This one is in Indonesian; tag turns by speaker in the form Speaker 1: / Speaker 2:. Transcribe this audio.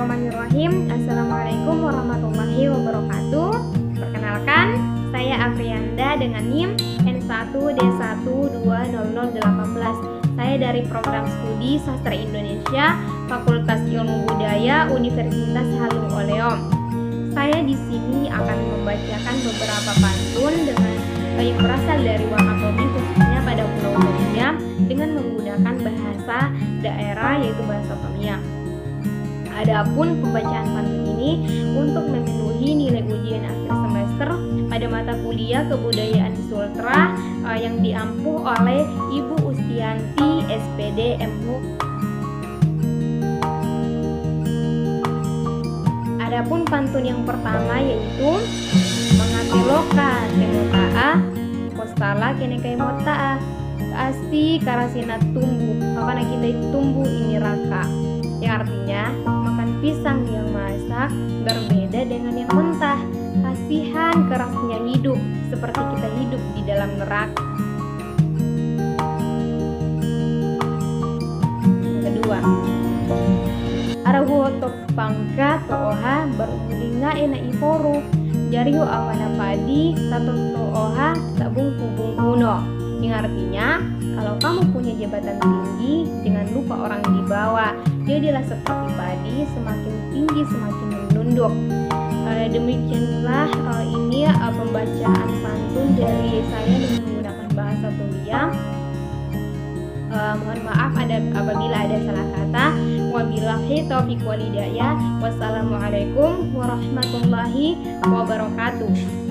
Speaker 1: Bismillahirrahmanirrahim. Assalamualaikum warahmatullahi wabarakatuh. Perkenalkan, saya Afrianda dengan NIM N1D1200018 Saya dari program studi Sastra Indonesia Fakultas Ilmu Budaya Universitas Halu Oleom Saya di sini akan membacakan beberapa pantun dengan yang berasal dari Wakatobi khususnya pada Pulau Tomia dengan menggunakan bahasa daerah yaitu bahasa Tomia. Adapun pembacaan pantun ini untuk memenuhi nilai ujian akhir semester pada mata kuliah Kebudayaan Sultra uh, yang diampuh oleh Ibu Ustianti SPD MHU. Adapun pantun yang pertama yaitu mengatiloka kemotaa kostala kene kemotaa asi karasina tumbuh. Karena kita itu tumbuh ini raka. Yang artinya masak berbeda dengan yang mentah. Kasihan kerasnya hidup, seperti kita hidup di dalam neraka. Kedua, arahu top pangka tooha berulinga ena iforu jariu awana padi satu tooha sabung kubung kuno yang artinya kalau kamu punya jabatan tinggi jangan lupa orang di bawah jadilah seperti padi semakin tinggi semakin menunduk. Uh, demikianlah uh, ini uh, pembacaan pantun dari saya dengan menggunakan bahasa Tulia uh, mohon maaf ada apabila ada salah kata. Wabillahi taufiq walidayah wassalamualaikum warahmatullahi wabarakatuh